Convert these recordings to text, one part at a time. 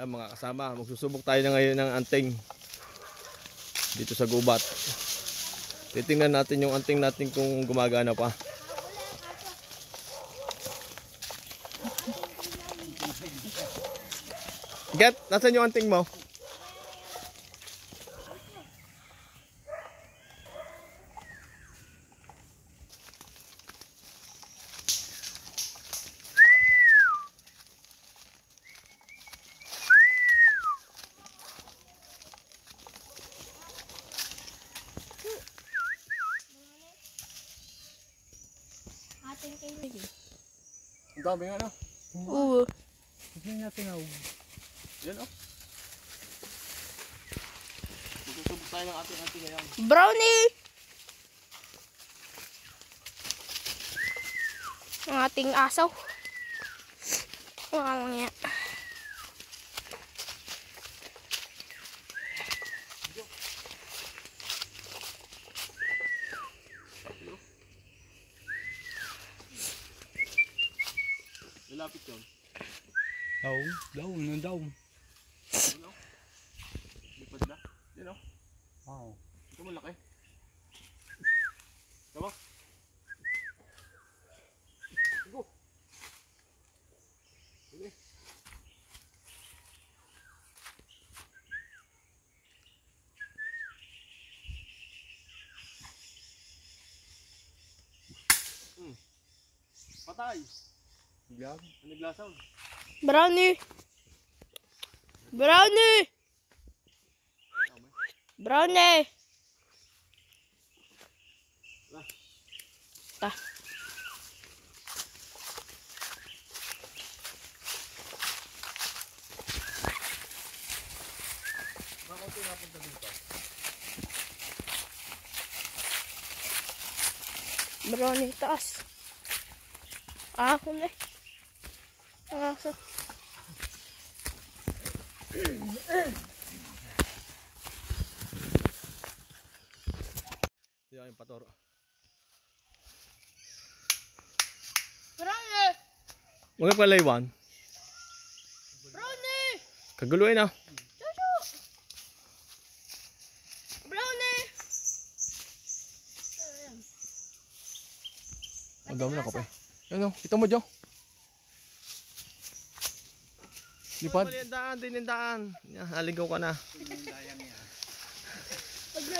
Ah, mga kasama, magsusubok tayo na ngayon ng anting dito sa gubat. Titingnan natin yung anting natin kung gumagana pa. Get, nasan yung anting mo? Ang dami nga na. Oo. Hindi natin na Yan oh. Magsusubok tayo ng ating anting ngayon. Brownie! Ang ating asaw. Wala lang yan. Lalapit yun. daw, daw, nang daw. Lipad Yan oh. Wow. Ito malaki. Tama? Go. Sige. Hmm. Patay. Naglasaw. Brownie! Brownie! Brownie! Ah. Ta. Makaunti nga punta dito. Brownie, taas. Ah, huli. Ang aso. Yung patoro. Brownie! Huwag ka pala iwan. Brownie! Kaguluin na. Chuchu! Brownie! Ang dami na kape. Ano? Kita mo, Joe. Lipad. Dinindaan, dinindaan. Yan, Haligaw ka na.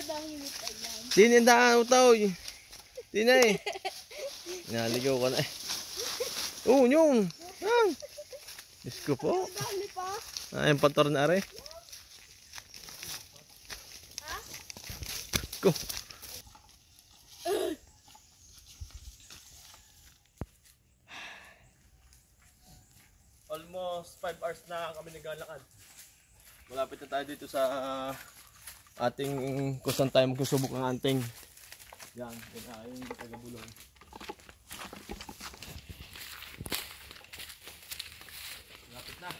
Pag nadahimik ka yan. Dinindaan, utaw. Di na eh. Naligaw ka na eh. Oo, yung. Yan. Diyos ko po. Ah, yung pator na are. Ko. Almost 5 hours na kami naglalakad. Malapit na tayo dito sa ating kung saan tayo magsusubok ng anting. Yan, yan ah, yung tagabulong. Malapit na.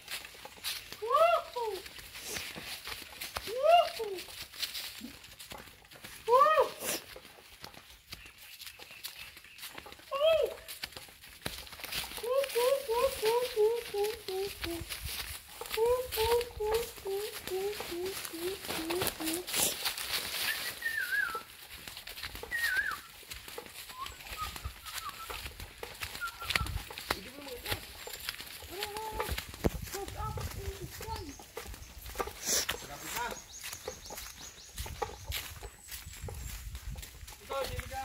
Ito, dito ka.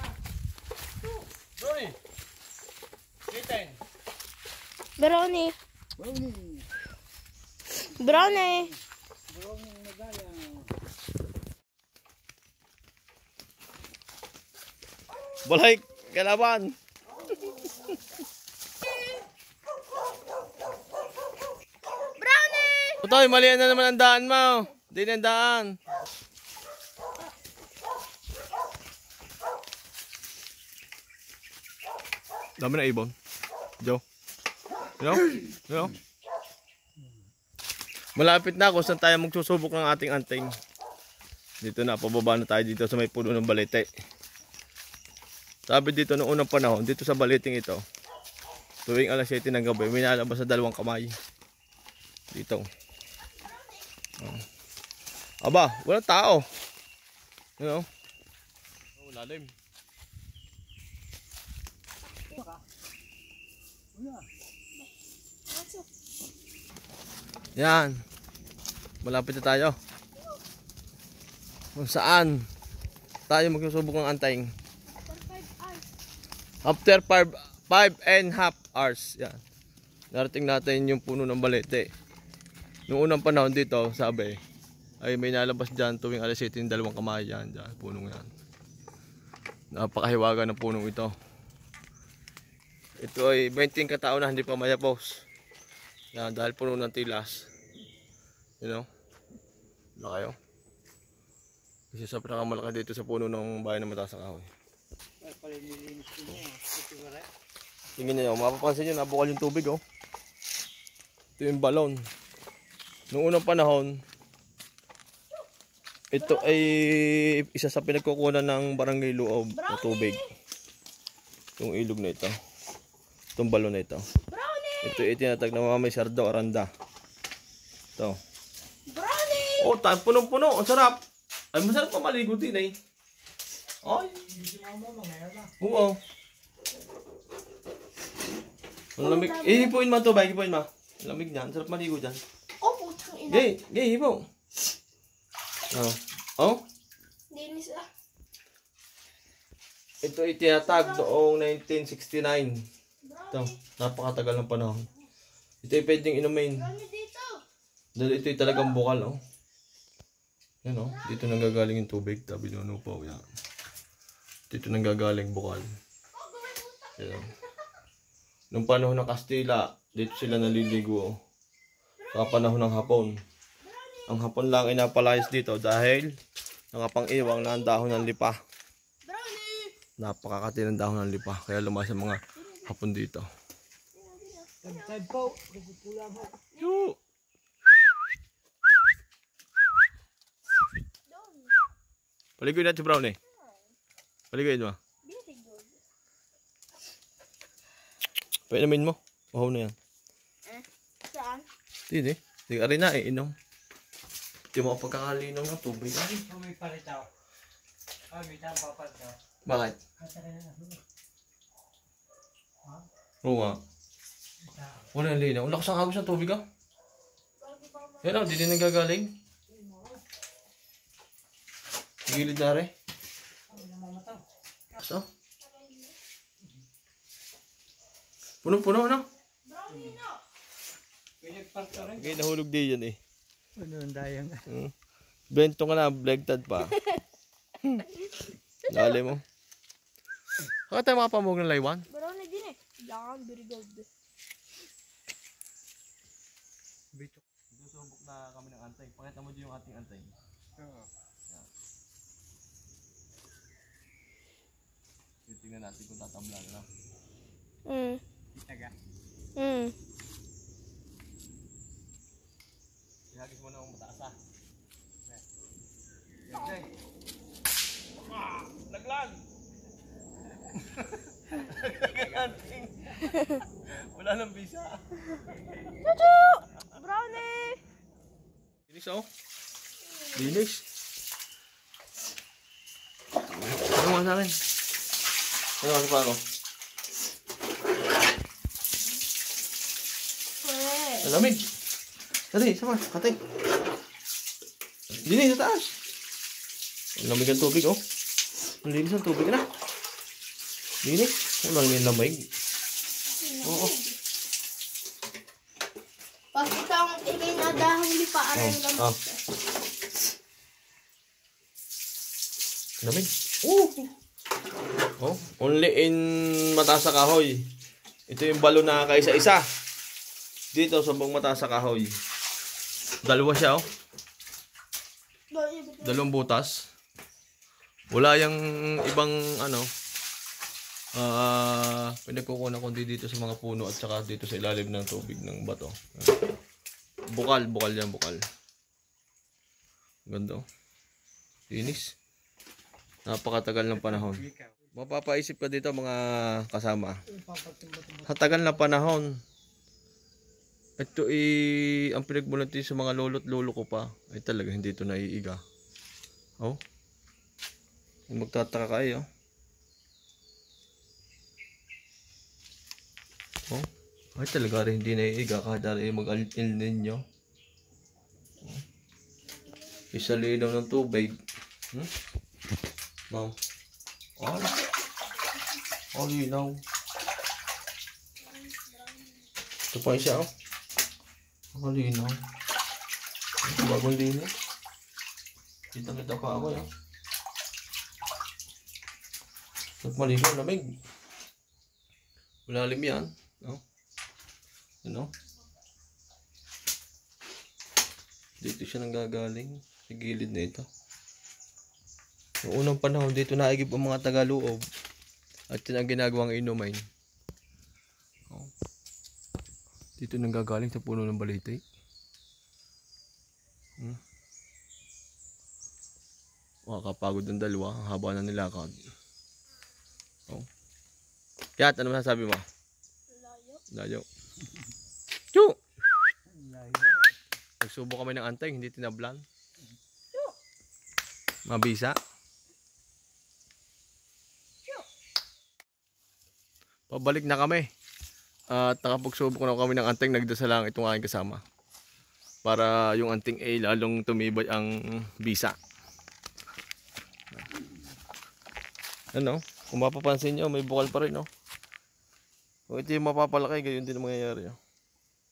Roy! Kitten! Brownie! Brownie. Brownie! Brownie nagaya. Balay, kalaban! Brownie! Utoy, mali na naman ang daan mo. Di na daan. Dami na ibon. Joe. Yo? Yo? Malapit na kung saan tayo magsusubok ng ating anting. Dito na, pababa na tayo dito sa may puno ng balete. Sabi dito noong unang panahon, dito sa baliting ito, tuwing alas 7 ng gabi, may nalabas sa dalawang kamay. Dito. Aba, walang tao. You know? Oh, lalim. Yan. Malapit na tayo. Kung saan tayo magsusubok ng antaing. After 5 5 and half hours. Yan. Narating natin yung puno ng balete. Noong unang panahon dito, sabi, ay may nalabas dyan tuwing alas 7 yung dalawang kamay dyan, dyan, punong yan. Napakahiwaga ng punong ito. Ito ay 20 kataon na hindi pa mayapos. Yan, dahil puno ng tilas. You know? Wala kayo. Kasi sa pinakamalaki dito sa puno ng bayan ng mataas na kahoy. Tingnan niyo, mapapansin niyo, nabukal yung tubig, oh. Ito yung balon. Noong unang panahon, ito ay isa sa pinagkukunan ng barangay loob na tubig. Itong ilog na ito. Itong balon na ito. Ito ay tinatag na mga may sardo, aranda. Ito. Brownie! Oh, ta punong-puno. Ang sarap. Ay, masarap pa maligo din eh. Ay. Oo. Ang lamig. Eh, hipuin mo to ba? Hipuin mo. Ang lamig niyan. Sarap maligo dyan. Oh, putang ina. Gay, gay, hipo. Oh. Oh? Linis ah. Ito ay tinatag noong 1969. Ito, napakatagal ng panahon. Ito ay pwedeng inumin. Dahil ito ay talagang bukal, oh. Yan, oh. Dito nanggagaling yung tubig. Tabi nuno po, yan. Dito nanggagaling bukal. Yan. oh. Nung panahon ng Kastila, dito sila naliligo, oh. Sa panahon ng Hapon. Ang Hapon lang ay napalayas dito dahil nakapang-iwang na ang dahon ng lipa. Napakakati ng dahon ng lipa. Kaya lumayas ang mga Hapon dito. Tagtag po. Kasi pula mo. Yoo! Paliguin natin si Brownie. Paliguin mo. Painumin mo. Mahaw na yan. Eh, saan? Hindi. Hindi ka rin na eh. Inom. Hindi mo pagkakalinaw ng tubig. Ay, may palitaw. Ah, may tama papalitaw. Bakit? Na ako. Oo nga. Wala yung linaw. Ang lakas ang agos ng tubig ah. Yan ah, di din nagagaling. Gilid na rin. So? Puno-puno na. Rin. Okay, nahulog din yan eh. Ano ang dayang? Hmm. Bento ka na, blegtad pa. Dali mo. Bakit tayo makapamog ng laywan? Eh. Yan, very good. Bito. Susubok na kami ng antay. Pakita mo dyan yung ating antay. Oo. Tingnan natin kung tatabla na. Mm. Taga. Mm. Ihagis mo na ang mataas ah. Okay. Ah! Laglag! Naglaganting. Wala nang bisa. Chuchu! Brownie! Linis oh. Linis. Ano sa akin? Ano mo pa ako? Lamig. Dali, sama, katay. Linis sa taas. Ang lamig ang tubig oh. Ang linis ang tubig na. Linis. Wala yung lamig. Oo. Pag ikaw ang ikay na dahang lipaan Oh, ng gamot. ah. Lamig. Oh. Oh, only in mataas sa kahoy. Ito yung balon na kaisa-isa. Dito sa buong mataas sa kahoy. Dalawa siya oh. Dalawang butas. Wala yung ibang ano ah pinagkukunan kundi dito sa mga puno at saka dito sa ilalim ng tubig ng bato. Bukal, bukal yan, bukal. Ganda oh. Linis. Napakatagal ng panahon. Mapapaisip ka dito mga kasama. Sa tagal na panahon, Ito eh, ang pinagmulan sa mga lolo't lolo ko pa, ay talaga hindi ito naiiga. Oh. Magtataka kayo. Oh. Ay talaga rin hindi naiiga kahit ari mag-alil ninyo. Oh. Isa linaw ng tubig. Hmm? Wow. Oh. Oh, linaw. Ito pa isa oh. Ang linaw. Ang bagong linis. Kita-kita pa ako yan. Nagmaligo, lamig. Malalim yan. No? Ano? Dito siya nanggagaling. Sa gilid na ito. Noong unang panahon, dito naigib ang mga tagaloob. At yun ang ginagawang inumain. Oh. Dito nanggagaling sa puno ng balite. Hmm. Makakapagod ng dalawa. Ang haba na nilakad. Oh. Yat, ano masasabi mo? Layo. Layo. Nagsubo kami ng antay, hindi tinablan. Mabisa. Pabalik na kami. At nakapagsubok na kami ng anting, nagdasal lang itong aking kasama. Para yung anting ay lalong tumibay ang bisa. Ano? Kung mapapansin nyo, may bukal pa rin, no? Kung ito yung mapapalaki, gayon din ang mangyayari. Oh.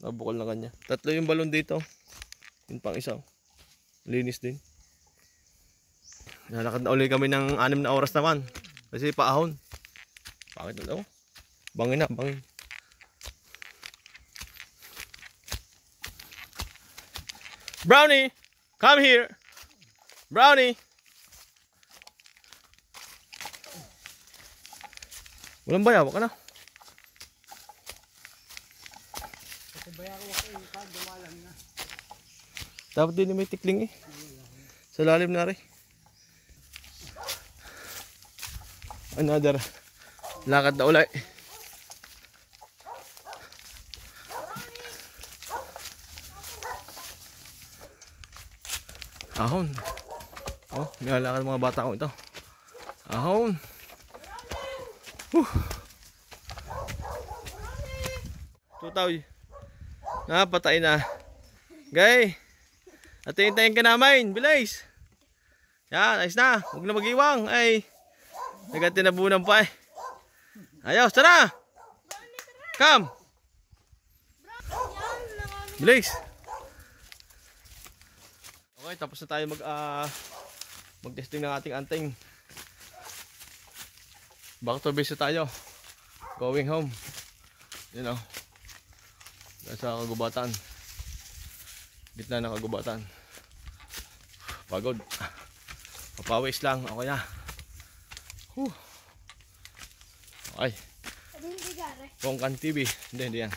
Nabukal na kanya. Tatlo yung balon dito. Yun pang isa. oh. Linis din. Nalakad na uli kami ng anim na oras naman. Kasi paahon. Bakit na daw? Bangin na, bangin. Brownie! Come here! Brownie! Walang bayaw ka na. Kasi bayan ko ako yung pag dumalang na. Dapat din may tikling eh. Sa lalim na rin. Another lakad na ulay. Ahon. Oh, nilalakad mga bata ko ito. Ahon. Huh. Tutaw. Napatay na. Gay. At hintayin ka namin, bilis. Yan, ayos na. Huwag na mag-iwang. Ay, nagatinabunan pa eh. Ayos, tara. Come. Bilis. Okay, tapos na tayo mag ah, mag-testing ng ating anting. Back to base tayo. Going home. You know. Nasa kagubatan. Gitna ng kagubatan. Pagod. Papawis lang. Okay na. Whew. Okay. Kongkan TV. Hindi, hindi yan.